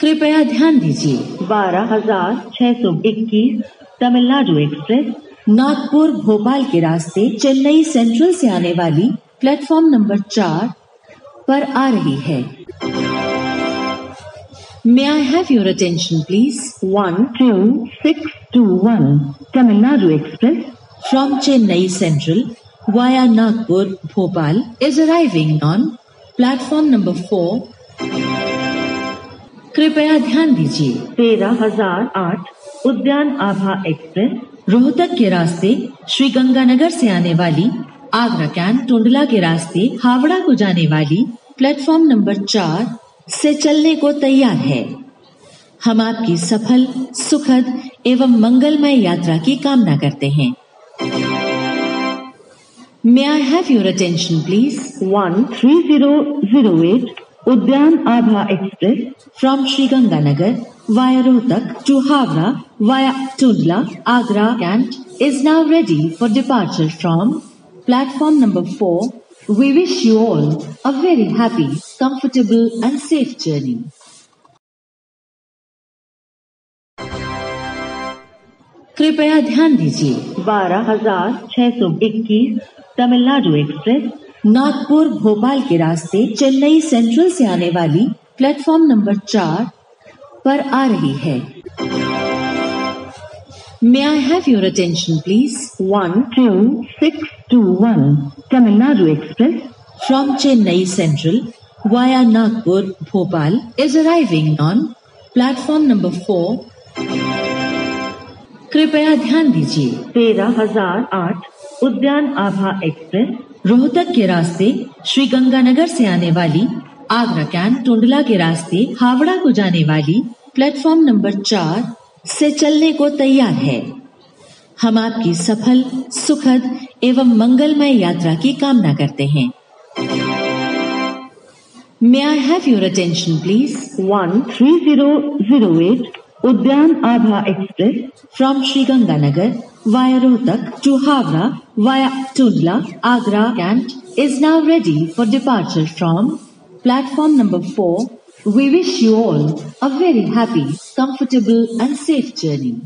कृपया ध्यान दीजिए। बारह हज़ार छह सौ इक्कीस तमिलनाडु एक्सप्रेस। नागपुर भोपाल के रास्ते चेन्नई सेंट्रल से आने वाली प्लेटफॉर्म नंबर चार पर आ रही है। May I have your attention please one two six two one Tamil Nadu express. From Chennai central via Nagpur Bhopal is arriving on platform number 4. कृपया ध्यान दीजिए। तेरह हज़ार आठ उद्यान आभा एक्सप्रेस। रोहतक के रास्ते श्री गंगानगर से आने वाली आगरा कैंट टुंडला के रास्ते हावड़ा को जाने वाली प्लेटफॉर्म नंबर चार से चलने को तैयार है। हम आपकी सफल सुखद एवं मंगलमय यात्रा की कामना करते हैं। May I have your attention please one three zero zero eight Udyan Abha express from Sri Ganganagar via Rohtak to Havra via Tundla, Agra and is now ready for departure from platform number 4. We wish you all a very happy, comfortable and safe journey. कृपया ध्यान दीजिए बारह हज़ार छह सौ इक्कीस Tamil Nadu express Nagpur Bhopal के रास्ते चेन्नई सेंट्रल से आने वाली प्लेटफॉर्म नंबर चार पर आ रही है। May I have your attention please one two six two one Tamil Nadu express from Chennai central via Nagpur Bhopal is arriving on platform number 4. कृपया ध्यान दीजिए। तेरह हज़ार आठ उद्यान आभा एक्सप्रेस, रोहतक के रास्ते श्री गंगानगर से आने वाली आगरा कैंट, टुंडला के रास्ते हावड़ा को जाने वाली प्लेटफॉर्म नंबर चार से चलने को तैयार है। हम आपकी सफल, सुखद एवं मंगलमय यात्रा की कामना करते हैं। May I have your attention please one three zero zero eight Udyan Abha Express from Sriganganagar via Rohtak to Havra via Tundla, Agra and is now ready for departure from platform number 4. We wish you all a very happy, comfortable and safe journey.